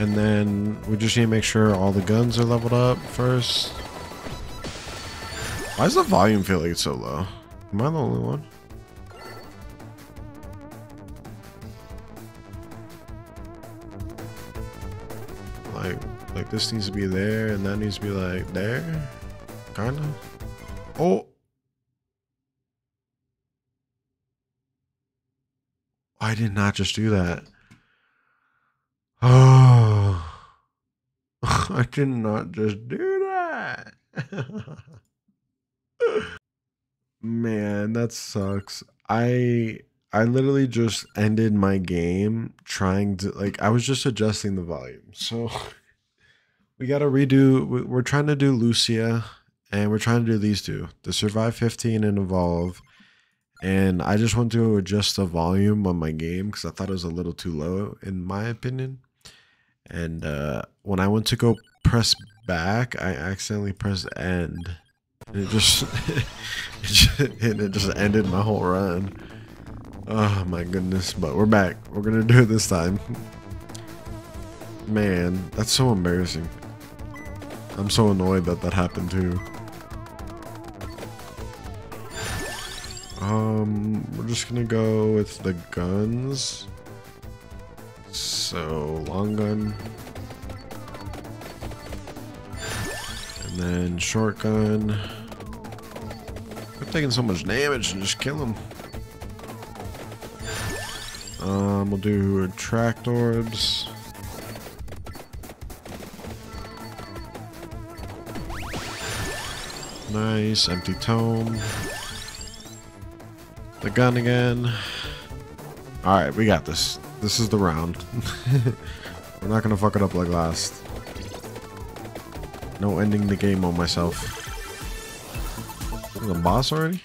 And then we just need to make sure all the guns are leveled up first. Why does the volume feel like it's so low? Am I the only one? Like, like this needs to be there and that needs to be like there. Kinda. Oh. I did not just do that. Oh. I did not just do that. Man, that sucks. I I literally just ended my game trying to like I was just adjusting the volume. So we got to redo we- we're trying to do Lucia and we're trying to do these two. The Survive 15 and Evolve. And I just want to adjust the volume on my game cuz I thought it was a little too low in my opinion. And uh when I went to go press back, I accidentally pressed end. And it just, it just and it just ended my whole run. Oh my goodness! But we're back. We're gonna do it this time. Man, that's so embarrassing. I'm so annoyed that that happened too. Um, we're just gonna go with the guns. So long gun. And then shotgun. I'm taking so much damage and just kill him. Um, we'll do attract orbs. Nice, empty tome. The gun again. Alright, we got this. This is the round. We're not gonna fuck it up like last. No ending the game on myself. The boss already?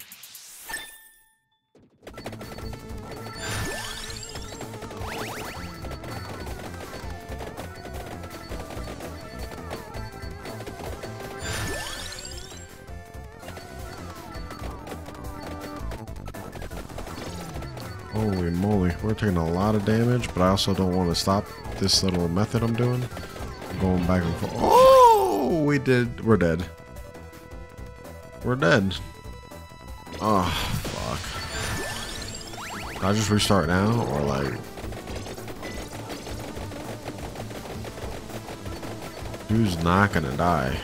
Moly, we're taking a lot of damage, but I also don't want to stop this little method I'm doing. I'm going back and forth. Oh, we did. We're dead. We're dead. Oh, fuck. Can I just restart now? Or like... Who's not gonna die?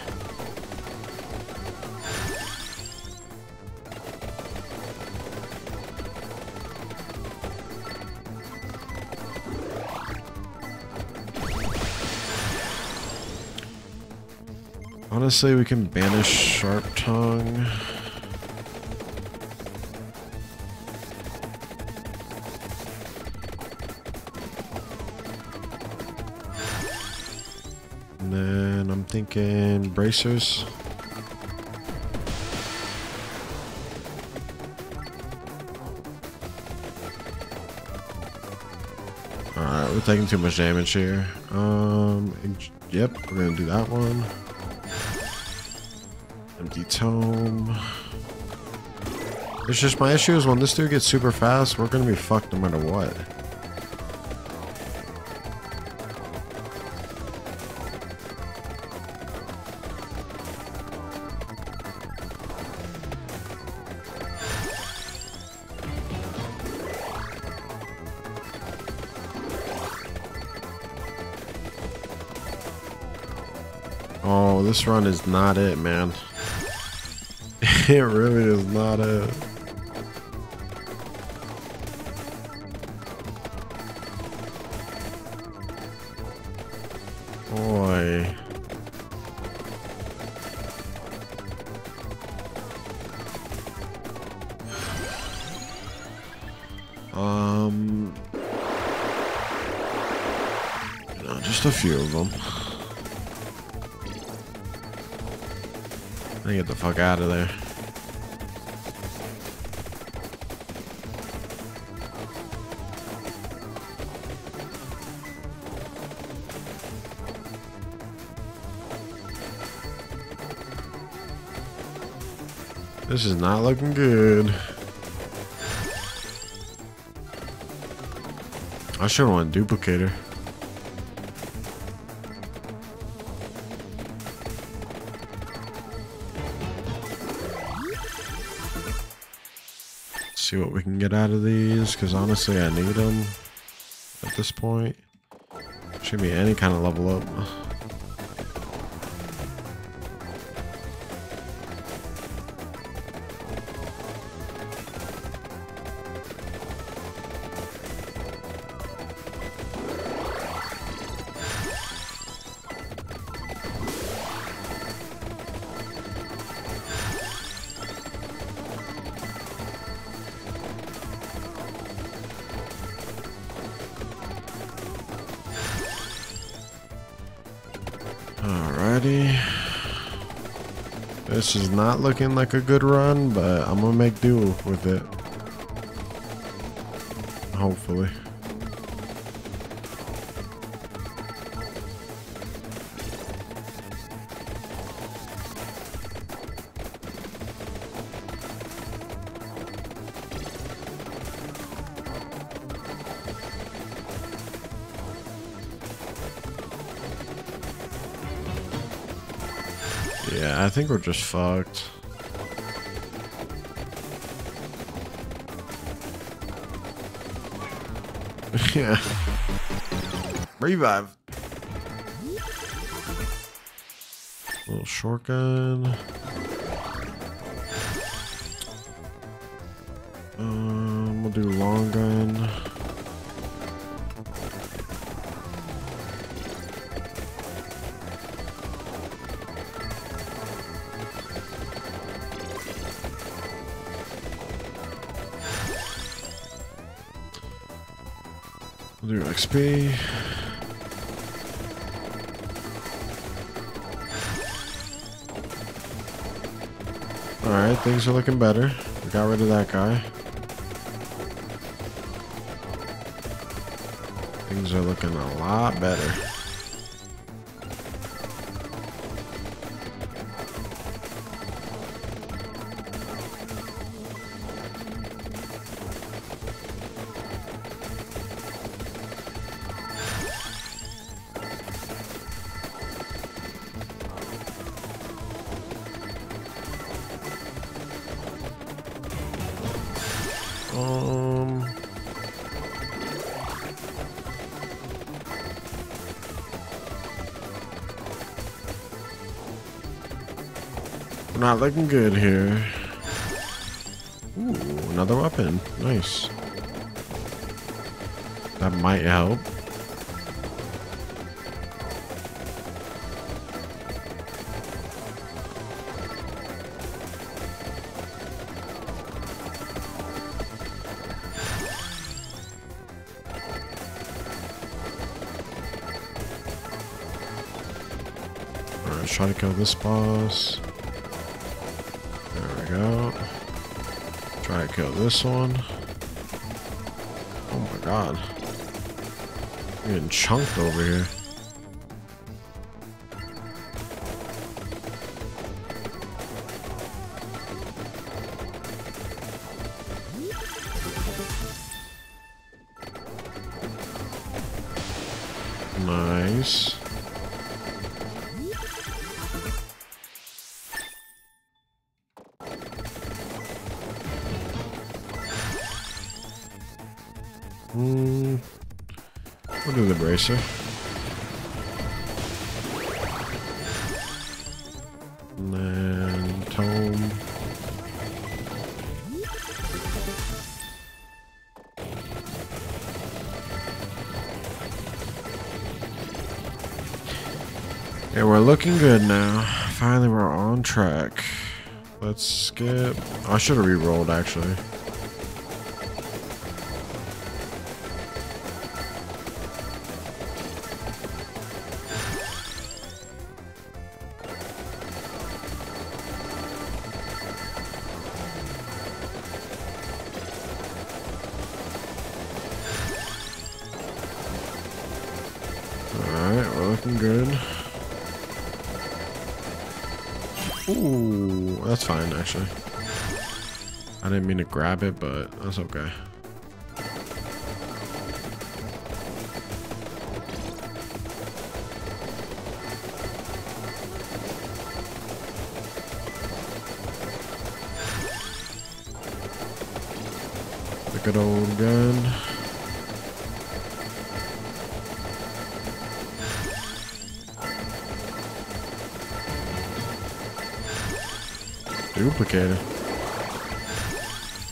Honestly, we can banish Sharp Tongue. And then I'm thinking bracers. Alright, we're taking too much damage here. Um, yep, we're gonna do that one. Empty tome. It's just my issue is when this dude gets super fast, we're gonna be fucked no matter what. Oh, this run is not it, man. It really is not it. Boy. Um, know, just a few of them. I get the fuck out of there. This is not looking good. I sure want a duplicator. Let's see what we can get out of these, because honestly I need them at this point. Should be any kind of level up. Is not looking like a good run, but I'm gonna make do with it. Hopefully. I think we're just fucked. yeah. Revive. Little shotgun. Um, we'll do long gun. XP. Alright, things are looking better. We got rid of that guy. Things are looking a lot better. Not looking good here. Ooh, another weapon. Nice. That might help. Alright, try to kill this boss. Go. Try to kill this one. Oh my god. I'm getting chunked over here. Hmm. We'll do the bracer. And then tome. Yeah, we're looking good now. Finally, we're on track. Let's skip. I should have re-rolled actually. Ooh, that's fine actually. I didn't mean to grab it, but that's okay. good old gun. Duplicated.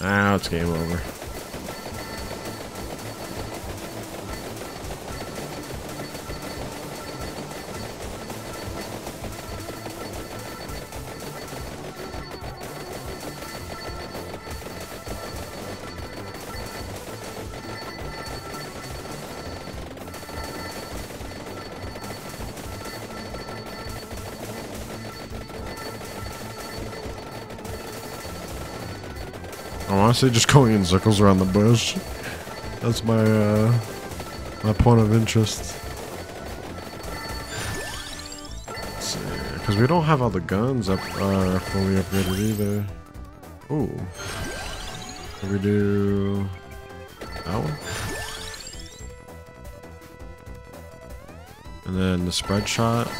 Now ah, it's game over. I'm just going in circles around the bush. That's my uh, my point of interest. Because we don't have all the guns up uh, fully upgraded either. Ooh. Can we do that one? And then the spread shot.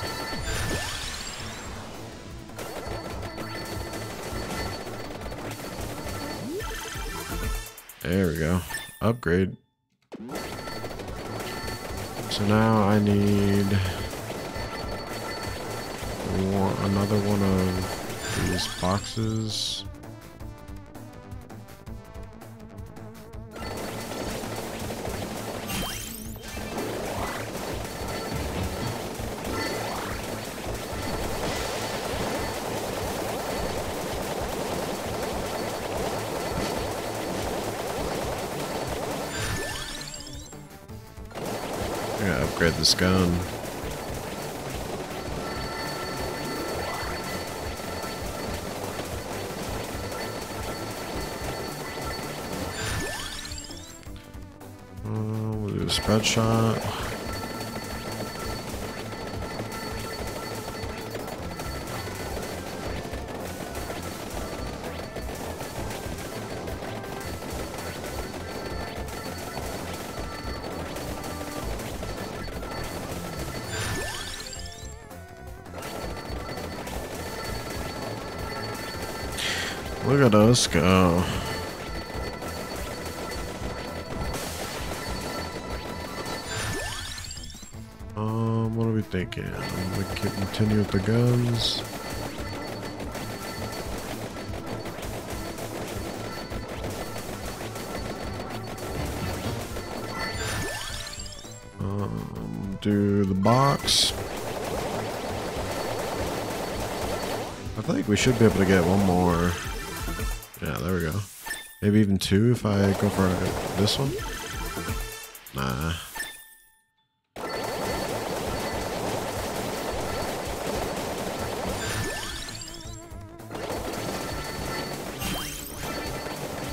There we go. Upgrade. So now I need one, another one of these boxes. Upgrade this gun. Uh, we'll do a spread shot. Look at us go. Um, what are we thinking? We can continue with the guns. Um, do the box. I think we should be able to get one more. Maybe even two if I go for this one. Nah.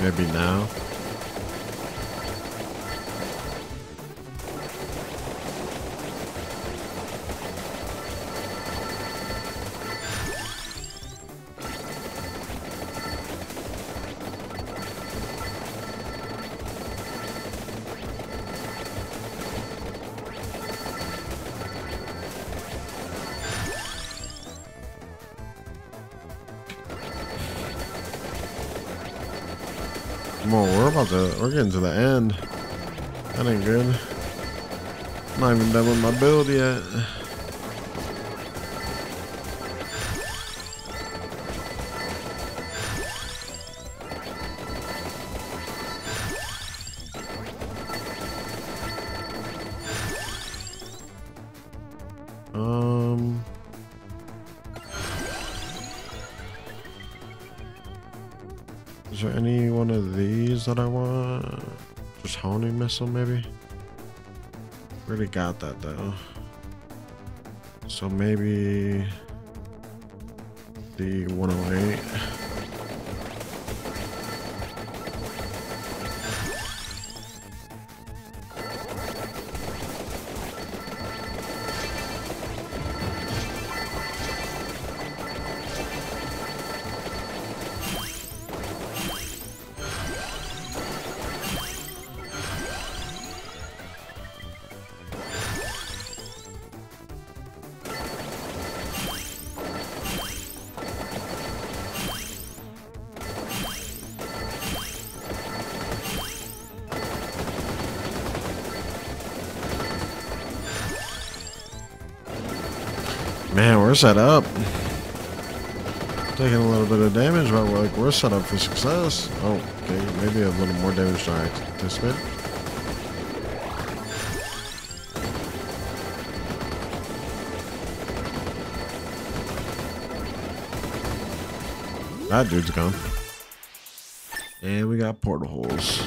Maybe now. About to, we're getting to the end. That ain't good. I'm not even done with my build yet. Missile, maybe? Already got that though. So maybe the 108. We're set up. Taking a little bit of damage, but we're, like, we're set up for success. Oh, okay. Maybe a little more damage than I anticipated. That dude's gone. And we got portal holes.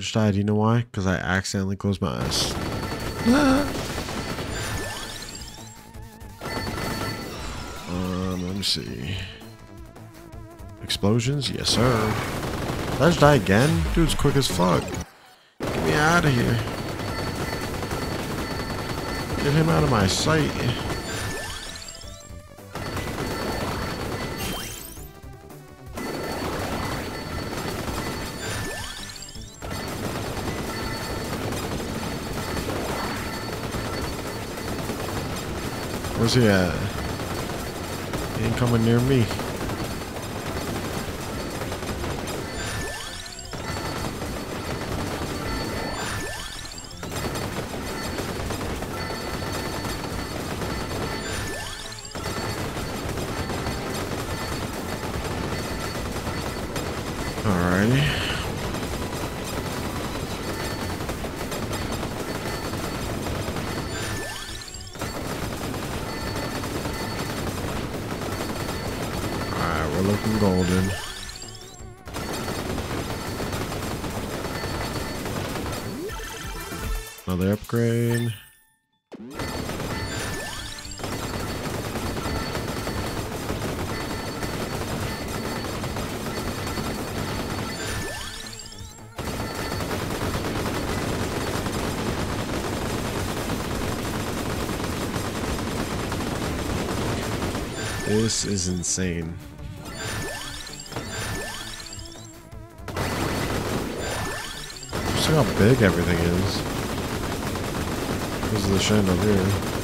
Just died. You know why? Because I accidentally closed my eyes. um, let me see. Explosions? Yes, sir. Did I just die again? Dude's quick as fuck. Get me out of here. Get him out of my sight. Where's he at? He ain't coming near me. Alrighty. Another upgrade. This is insane. See how big everything is. This is the Shand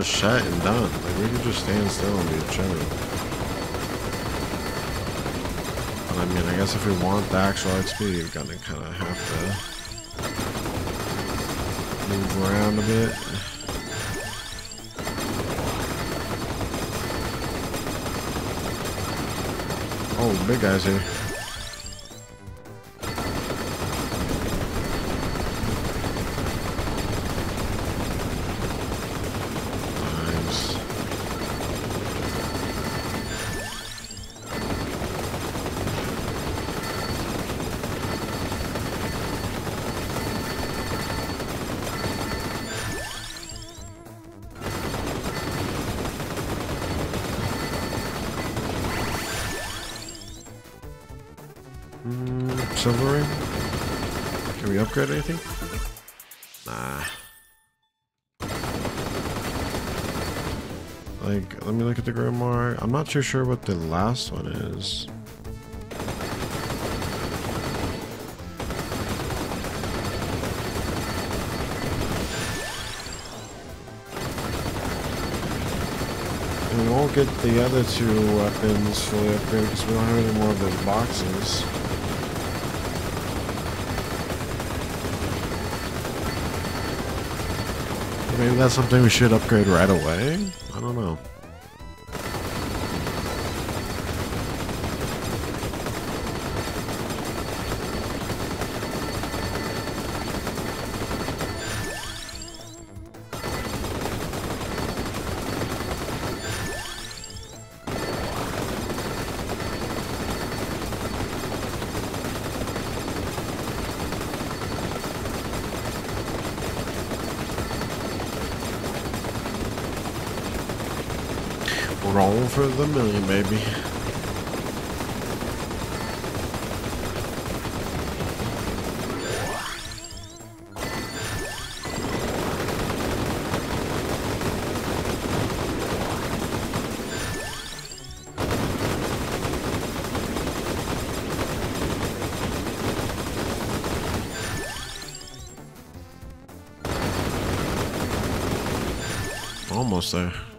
much shut and done. Like, we can just stand still and be chilling. But I mean, I guess if we want the actual XP, we're gonna kind of have to move around a bit. Oh, big guys here. Mm, silver ring? Can we upgrade anything? Nah. Like, let me look at the grimoire. I'm not too sure what the last one is. And we won't get the other two weapons fully upgraded because we don't have any more of those boxes. Maybe that's something we should upgrade right away? I don't know. For the million, baby. Almost there.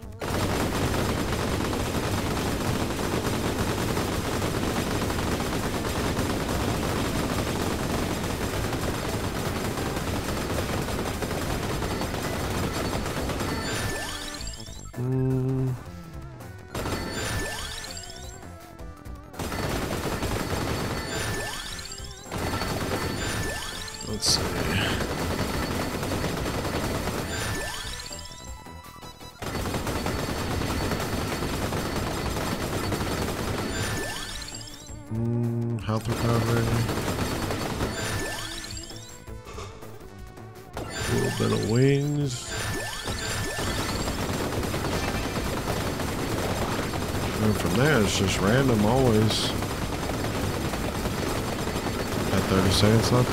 Health recovery. A little bit of wings. And from there, it's just random always. Got 30 seconds left.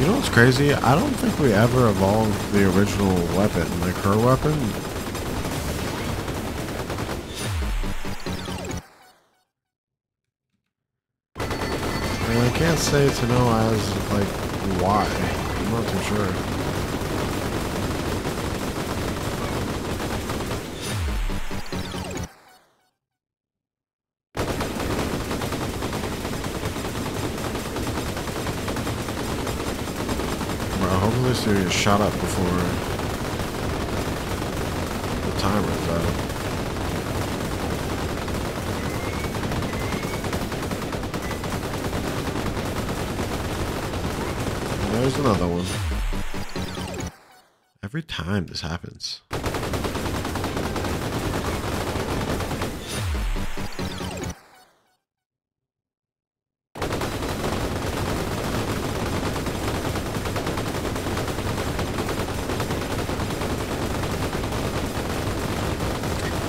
You know what's crazy? I don't think we ever evolved the original weapon, like her weapon. Say to know as, like, why. I'm not too sure. Bro, hopefully this gets shot up before the time runs out. There's another one. Every time this happens.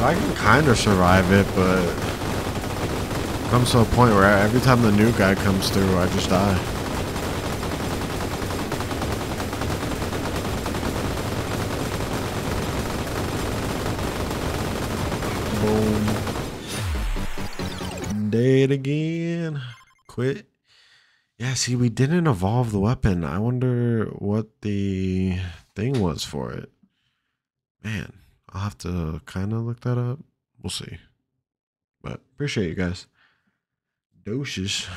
I can kind of survive it, but comes to a point where every time the new guy comes through, I just die. Dead again. Quit. Yeah, see, we didn't evolve the weapon. I wonder what the thing was for it. Man, I'll have to kind of look that up. We'll see. But appreciate you guys. Doses.